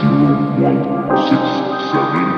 zero one six seven.